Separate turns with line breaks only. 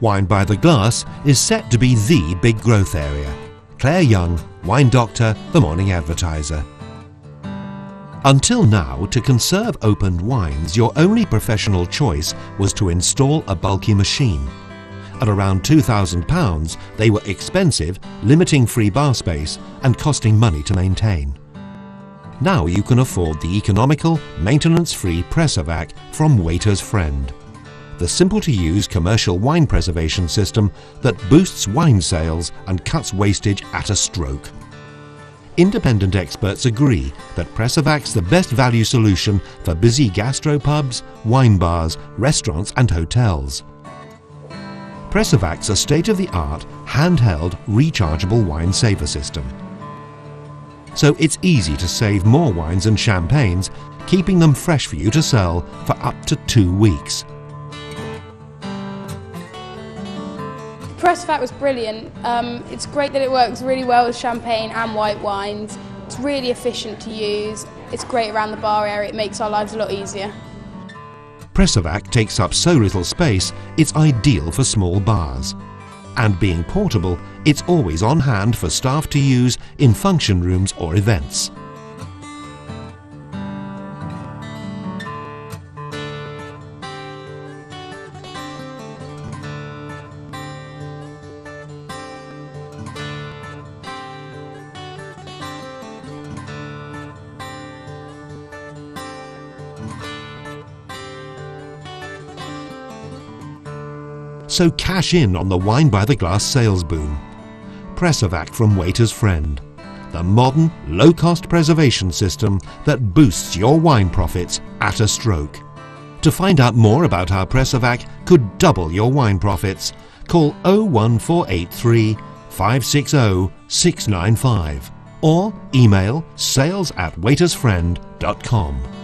Wine by the Glass is set to be the big growth area. Claire Young, Wine Doctor, The Morning Advertiser. Until now, to conserve opened wines, your only professional choice was to install a bulky machine. At around £2,000, they were expensive, limiting free bar space and costing money to maintain. Now you can afford the economical, maintenance-free PresorVac from Waiter's Friend. The simple-to-use commercial wine preservation system that boosts wine sales and cuts wastage at a stroke. Independent experts agree that PresorVac's the best value solution for busy gastropubs, wine bars, restaurants and hotels. PresorVac's a state-of-the-art, handheld, rechargeable wine saver system. So it's easy to save more wines and champagnes, keeping them fresh for you to sell for up to two weeks.
PresorVac was brilliant. Um, it's great that it works really well with champagne and white wines. It's really efficient to use. It's great around the bar area. It makes our lives a lot easier.
PresorVac takes up so little space, it's ideal for small bars. And being portable, it's always on hand for staff to use in function rooms or events. So cash in on the Wine by the Glass sales boom. PresorVac from Waiter's Friend. The modern, low-cost preservation system that boosts your wine profits at a stroke. To find out more about how PresorVac could double your wine profits, call 01483 560 695 or email sales at waitersfriend.com.